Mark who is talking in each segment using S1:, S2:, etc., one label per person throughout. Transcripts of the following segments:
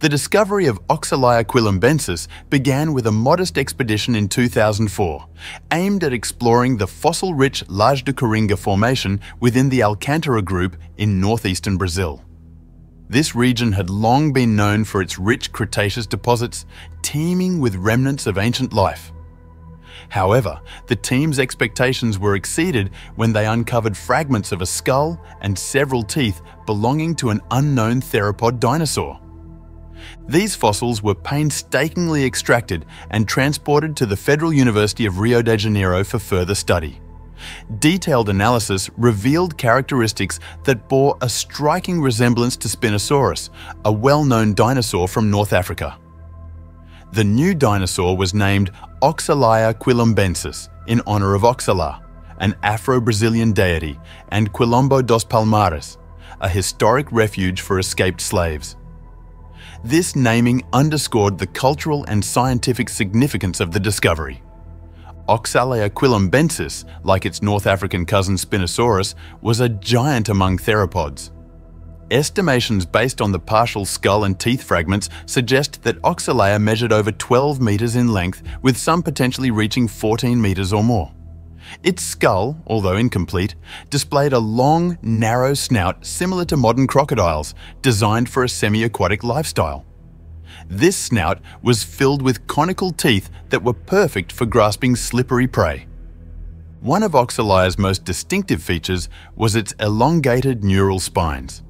S1: The discovery of Oxalaia quilombensis began with a modest expedition in 2004, aimed at exploring the fossil-rich Laje do Coringa formation within the Alcantara group in northeastern Brazil. This region had long been known for its rich Cretaceous deposits teeming with remnants of ancient life. However, the team's expectations were exceeded when they uncovered fragments of a skull and several teeth belonging to an unknown theropod dinosaur. These fossils were painstakingly extracted and transported to the Federal University of Rio de Janeiro for further study. Detailed analysis revealed characteristics that bore a striking resemblance to Spinosaurus, a well-known dinosaur from North Africa. The new dinosaur was named Oxalaia quilombensis in honor of Oxala, an Afro-Brazilian deity, and Quilombo dos Palmares, a historic refuge for escaped slaves. This naming underscored the cultural and scientific significance of the discovery. Quilombensis, like its North African cousin Spinosaurus, was a giant among theropods. Estimations based on the partial skull and teeth fragments suggest that Oxalaia measured over 12 metres in length, with some potentially reaching 14 metres or more. Its skull, although incomplete, displayed a long, narrow snout similar to modern crocodiles, designed for a semi-aquatic lifestyle. This snout was filled with conical teeth that were perfect for grasping slippery prey. One of Oxalaia's most distinctive features was its elongated neural spines.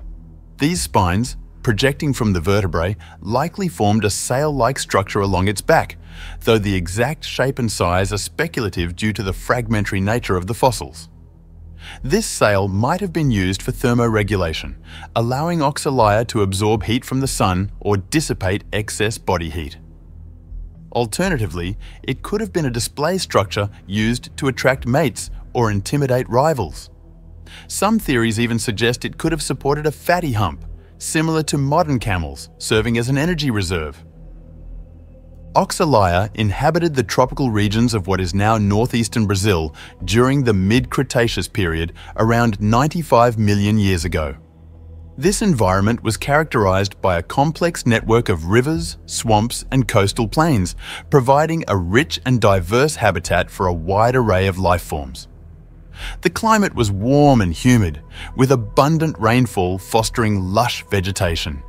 S1: These spines, projecting from the vertebrae, likely formed a sail-like structure along its back, though the exact shape and size are speculative due to the fragmentary nature of the fossils. This sail might have been used for thermoregulation, allowing Oxalaia to absorb heat from the sun or dissipate excess body heat. Alternatively, it could have been a display structure used to attract mates or intimidate rivals. Some theories even suggest it could have supported a fatty hump, similar to modern camels, serving as an energy reserve. Oxalaia inhabited the tropical regions of what is now northeastern Brazil during the mid-Cretaceous period around 95 million years ago. This environment was characterized by a complex network of rivers, swamps and coastal plains, providing a rich and diverse habitat for a wide array of life forms. The climate was warm and humid, with abundant rainfall fostering lush vegetation.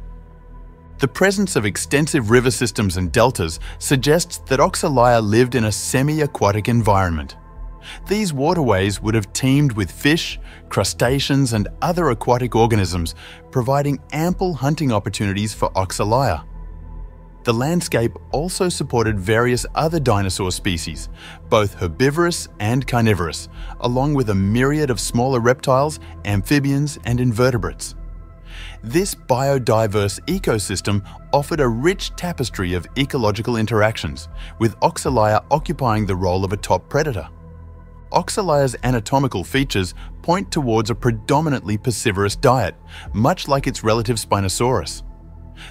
S1: The presence of extensive river systems and deltas suggests that Oxalaia lived in a semi-aquatic environment. These waterways would have teemed with fish, crustaceans and other aquatic organisms, providing ample hunting opportunities for Oxalaia. The landscape also supported various other dinosaur species, both herbivorous and carnivorous, along with a myriad of smaller reptiles, amphibians and invertebrates. This biodiverse ecosystem offered a rich tapestry of ecological interactions, with Oxalaia occupying the role of a top predator. Oxalaia's anatomical features point towards a predominantly piscivorous diet, much like its relative Spinosaurus.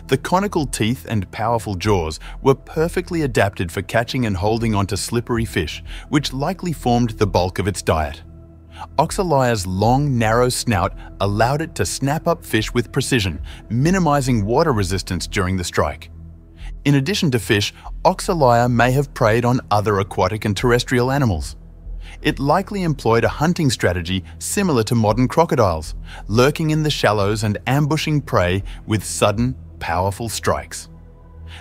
S1: The conical teeth and powerful jaws were perfectly adapted for catching and holding onto slippery fish, which likely formed the bulk of its diet. Oxalaia's long, narrow snout allowed it to snap up fish with precision, minimizing water resistance during the strike. In addition to fish, Oxalaia may have preyed on other aquatic and terrestrial animals. It likely employed a hunting strategy similar to modern crocodiles, lurking in the shallows and ambushing prey with sudden, powerful strikes.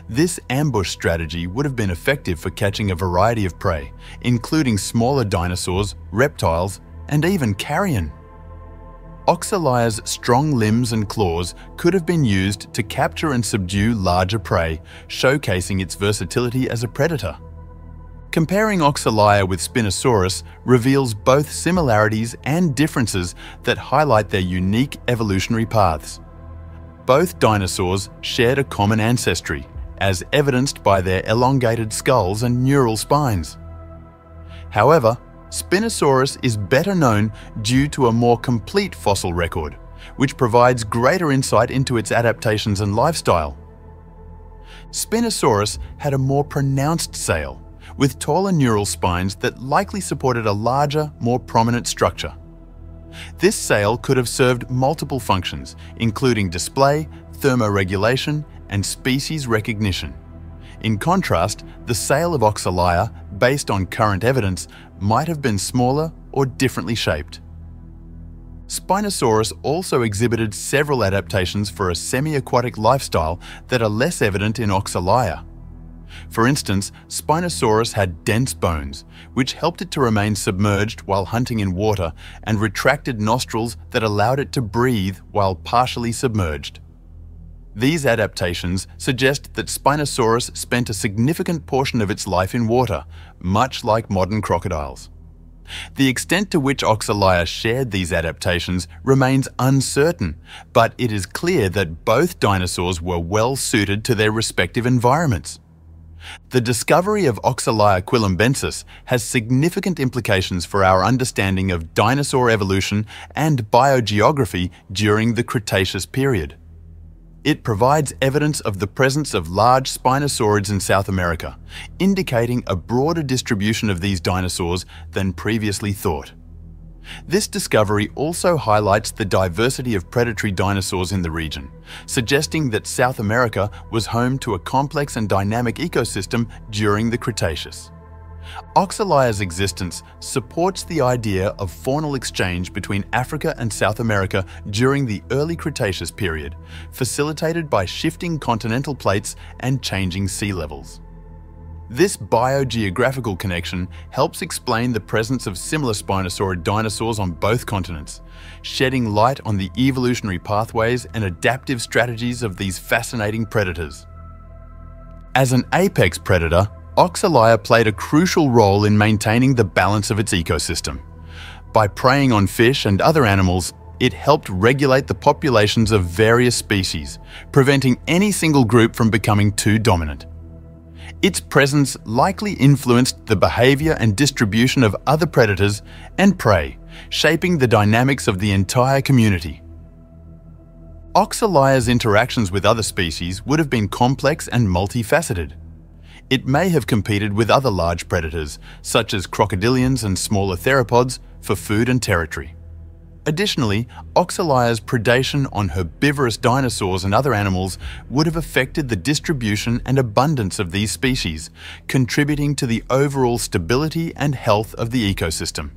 S1: This ambush strategy would have been effective for catching a variety of prey, including smaller dinosaurs, reptiles, and even carrion. Oxalaia's strong limbs and claws could have been used to capture and subdue larger prey, showcasing its versatility as a predator. Comparing Oxalaia with Spinosaurus reveals both similarities and differences that highlight their unique evolutionary paths. Both dinosaurs shared a common ancestry, as evidenced by their elongated skulls and neural spines. However, Spinosaurus is better known due to a more complete fossil record, which provides greater insight into its adaptations and lifestyle. Spinosaurus had a more pronounced sail, with taller neural spines that likely supported a larger, more prominent structure. This sail could have served multiple functions, including display, thermoregulation, and species recognition. In contrast, the sail of Oxalaia, based on current evidence, might have been smaller or differently shaped. Spinosaurus also exhibited several adaptations for a semi-aquatic lifestyle that are less evident in Oxalaia. For instance, Spinosaurus had dense bones, which helped it to remain submerged while hunting in water and retracted nostrils that allowed it to breathe while partially submerged. These adaptations suggest that Spinosaurus spent a significant portion of its life in water, much like modern crocodiles. The extent to which Oxalaia shared these adaptations remains uncertain, but it is clear that both dinosaurs were well suited to their respective environments. The discovery of Oxalaia quilombensis has significant implications for our understanding of dinosaur evolution and biogeography during the Cretaceous period. It provides evidence of the presence of large spinosaurids in South America, indicating a broader distribution of these dinosaurs than previously thought. This discovery also highlights the diversity of predatory dinosaurs in the region, suggesting that South America was home to a complex and dynamic ecosystem during the Cretaceous. Oxalaia's existence supports the idea of faunal exchange between Africa and South America during the early Cretaceous period, facilitated by shifting continental plates and changing sea levels. This biogeographical connection helps explain the presence of similar Spinosaurid dinosaurs on both continents, shedding light on the evolutionary pathways and adaptive strategies of these fascinating predators. As an apex predator, Oxalaia played a crucial role in maintaining the balance of its ecosystem. By preying on fish and other animals, it helped regulate the populations of various species, preventing any single group from becoming too dominant. Its presence likely influenced the behavior and distribution of other predators and prey, shaping the dynamics of the entire community. Oxalaia's interactions with other species would have been complex and multifaceted. It may have competed with other large predators, such as crocodilians and smaller theropods, for food and territory. Additionally, Oxalaia's predation on herbivorous dinosaurs and other animals would have affected the distribution and abundance of these species, contributing to the overall stability and health of the ecosystem.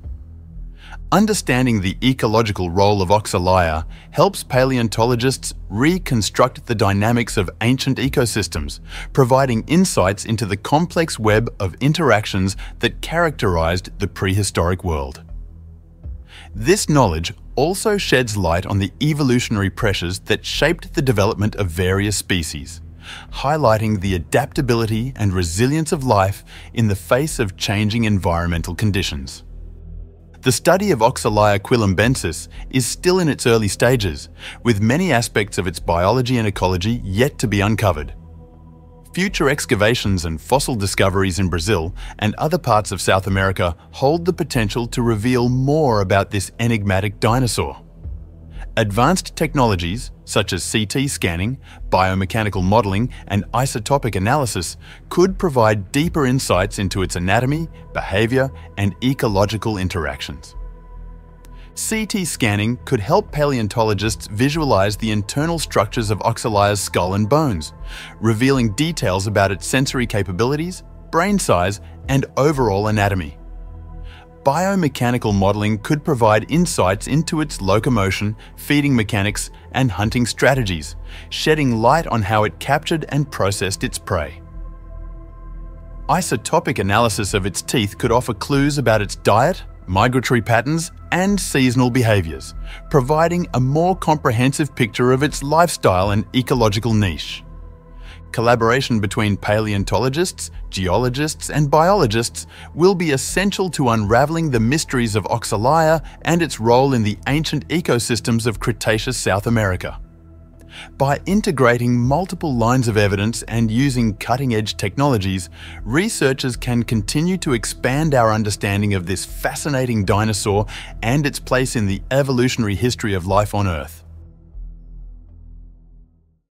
S1: Understanding the ecological role of Oxalaia helps paleontologists reconstruct the dynamics of ancient ecosystems, providing insights into the complex web of interactions that characterized the prehistoric world. This knowledge also sheds light on the evolutionary pressures that shaped the development of various species, highlighting the adaptability and resilience of life in the face of changing environmental conditions. The study of Oxalaia quilombensis is still in its early stages, with many aspects of its biology and ecology yet to be uncovered. Future excavations and fossil discoveries in Brazil and other parts of South America hold the potential to reveal more about this enigmatic dinosaur. Advanced technologies, such as CT scanning, biomechanical modelling and isotopic analysis, could provide deeper insights into its anatomy, behaviour and ecological interactions. CT scanning could help paleontologists visualize the internal structures of Oxalaia's skull and bones, revealing details about its sensory capabilities, brain size, and overall anatomy. Biomechanical modelling could provide insights into its locomotion, feeding mechanics, and hunting strategies, shedding light on how it captured and processed its prey. Isotopic analysis of its teeth could offer clues about its diet, migratory patterns, and seasonal behaviours, providing a more comprehensive picture of its lifestyle and ecological niche. Collaboration between paleontologists, geologists, and biologists will be essential to unravelling the mysteries of Oxalaia and its role in the ancient ecosystems of Cretaceous South America. By integrating multiple lines of evidence and using cutting-edge technologies, researchers can continue to expand our understanding of this fascinating dinosaur and its place in the evolutionary history of life on Earth.